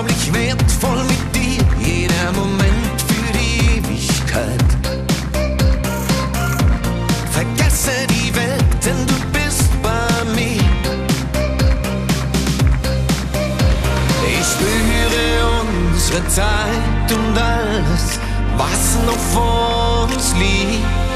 unglaublich wertvoll mit dir, jeder Moment für die Ewigkeit. Vergesse die Welt, denn du bist bei mir. Ich spüre unsere Zeit und alles, was noch vor uns liegt.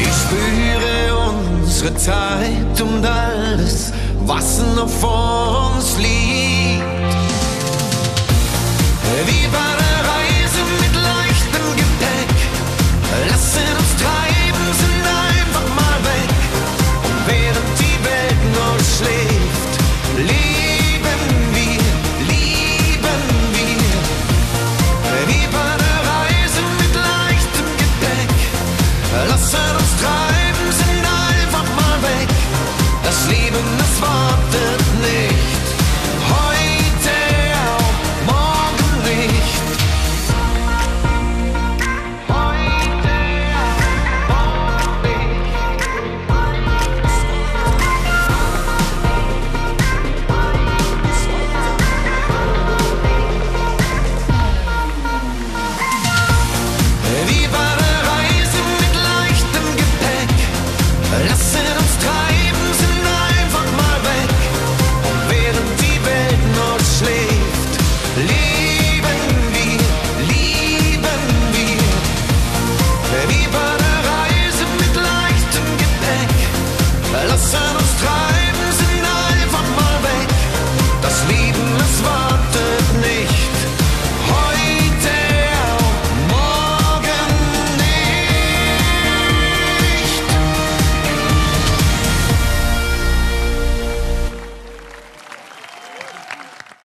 Ich spüre unsere Zeit und alles, was noch vor uns liegt.